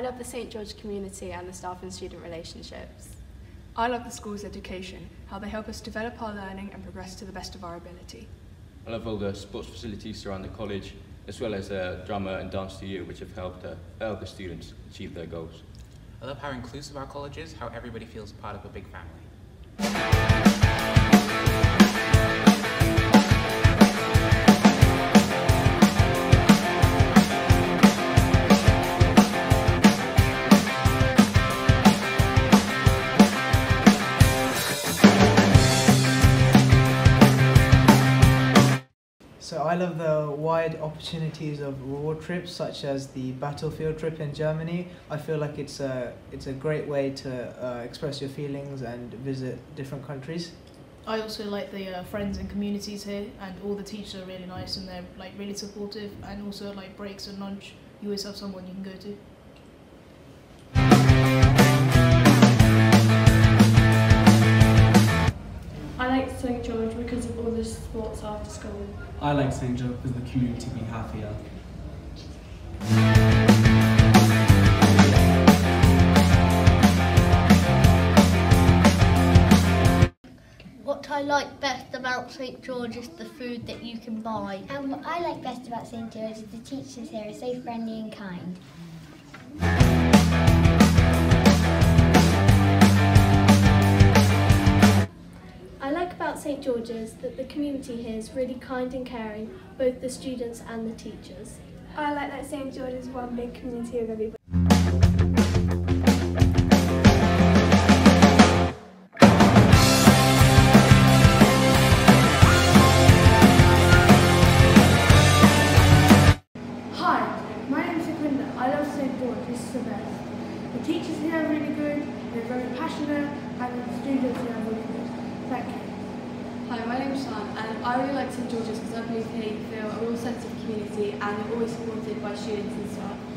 love the St George community and the staff and student relationships. I love the school's education, how they help us develop our learning and progress to the best of our ability. I love all the sports facilities around the college, as well as the drama and dance to you, which have helped uh, help the students achieve their goals. I love how inclusive our college is, how everybody feels part of a big family. So I love the wide opportunities of road trips, such as the battlefield trip in Germany. I feel like it's a it's a great way to uh, express your feelings and visit different countries. I also like the uh, friends and communities here, and all the teachers are really nice and they're like really supportive. And also like breaks and lunch, you always have someone you can go to. Sports after school. I like St. Joe because the community we have here. What I like best about St George is the food that you can buy. And what I like best about St George is the teachers here are so friendly and kind. St George's that the community here is really kind and caring, both the students and the teachers. I like that St George's is one big community of everybody. Hi, my name is Sequinda. I love St. George. This is the best. The teachers here are really good, they're very passionate, and the students here are really good. Thank you. Hi, my name is Sean, and I really like St George's because I believe here feel a real sense of community and you're always supported by students and staff.